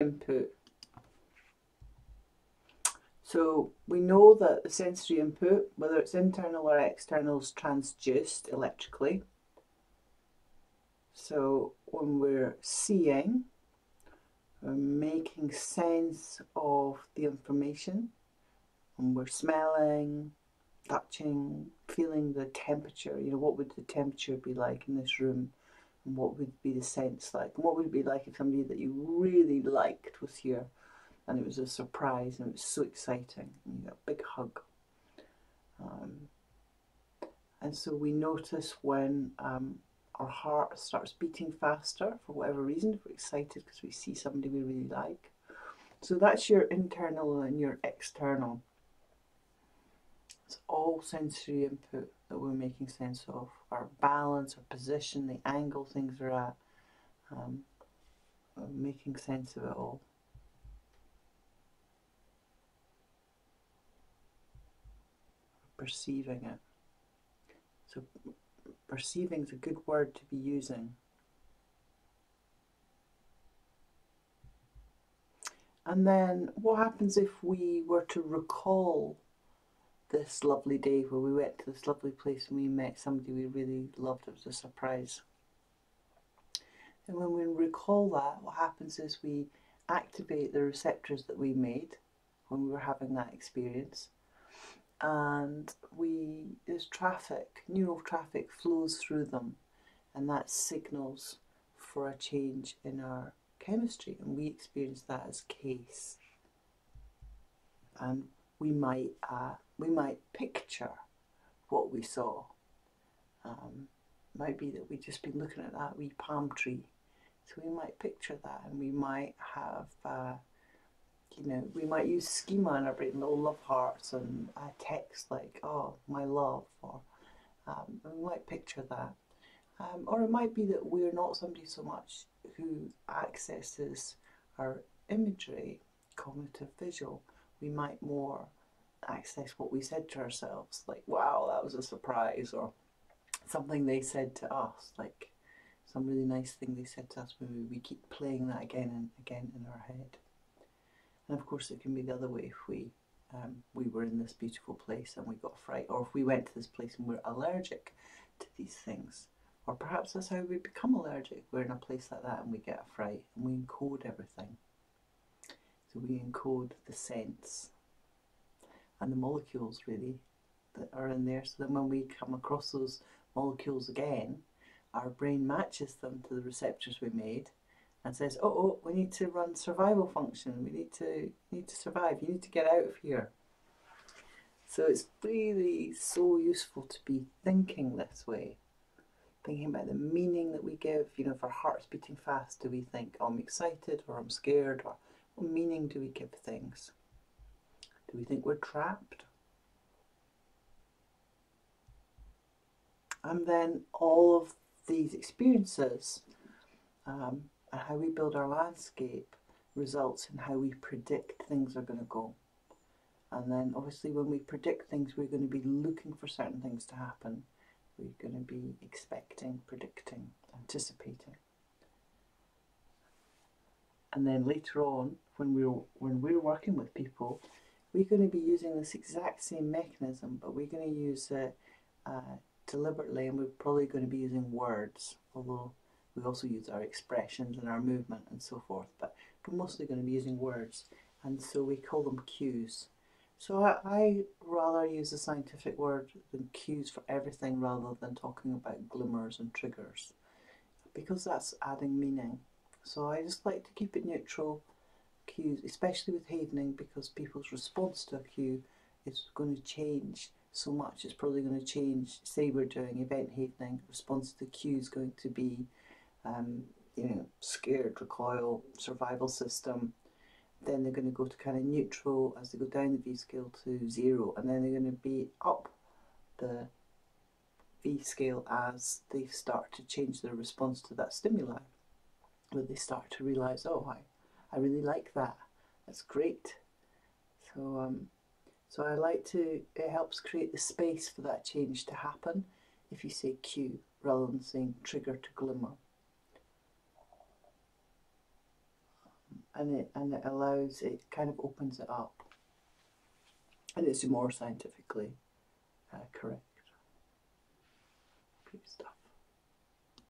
input. So we know that the sensory input, whether it's internal or external, is transduced electrically. So when we're seeing, we're making sense of the information, when we're smelling, touching, feeling the temperature, you know, what would the temperature be like in this room? And what would be the sense like? And what would it be like if somebody that you really liked was here and it was a surprise and it was so exciting and you got a big hug. Um, and so we notice when um, our heart starts beating faster for whatever reason, if we're excited because we see somebody we really like. So that's your internal and your external. It's all sensory input that we're making sense of. Our balance, our position, the angle things are at. Um, making sense of it all. Perceiving it. So perceiving is a good word to be using. And then what happens if we were to recall this lovely day where we went to this lovely place and we met somebody we really loved? It was a surprise. And when we recall that, what happens is we activate the receptors that we made when we were having that experience and we there's traffic, neural traffic flows through them, and that signals for a change in our chemistry, and we experience that as case. And we might uh, we might picture what we saw. Um, might be that we've just been looking at that wee palm tree, so we might picture that, and we might have. Uh, you know, we might use schema in our brain, little love hearts and a text like, oh, my love, or um, we might picture that. Um, or it might be that we're not somebody so much who accesses our imagery, cognitive visual. We might more access what we said to ourselves, like, wow, that was a surprise, or something they said to us, like some really nice thing they said to us, maybe we keep playing that again and again in our head. And of course, it can be the other way if we um, we were in this beautiful place and we got fright, or if we went to this place and we're allergic to these things, or perhaps that's how we become allergic. We're in a place like that and we get a fright, and we encode everything. We encode the sense and the molecules really that are in there. So then when we come across those molecules again, our brain matches them to the receptors we made and says, "Oh, oh, we need to run survival function. We need to need to survive. You need to get out of here." So it's really so useful to be thinking this way, thinking about the meaning that we give. You know, if our heart's beating fast, do we think, oh, "I'm excited" or "I'm scared"? Or what meaning do we give things? Do we think we're trapped? And then all of these experiences um, and how we build our landscape results in how we predict things are going to go. And then obviously when we predict things, we're going to be looking for certain things to happen. We're going to be expecting, predicting, anticipating. And then later on, when we're, when we're working with people, we're going to be using this exact same mechanism, but we're going to use it uh, deliberately and we're probably going to be using words, although we also use our expressions and our movement and so forth, but we're mostly going to be using words, and so we call them cues. So I, I rather use a scientific word than cues for everything rather than talking about glimmers and triggers, because that's adding meaning. So I just like to keep it neutral, cues, especially with havening, because people's response to a cue is going to change so much. It's probably going to change, say we're doing event havening, response to the cue is going to be um, you know, scared, recoil, survival system. Then they're going to go to kind of neutral as they go down the V scale to zero, and then they're going to be up the V scale as they start to change their response to that stimuli. Where they start to realize, oh, I, I really like that. That's great. So, um, so I like to. It helps create the space for that change to happen. If you say cue rather than saying trigger to glimmer. and it and it allows it kind of opens it up, and it's more scientifically uh, correct.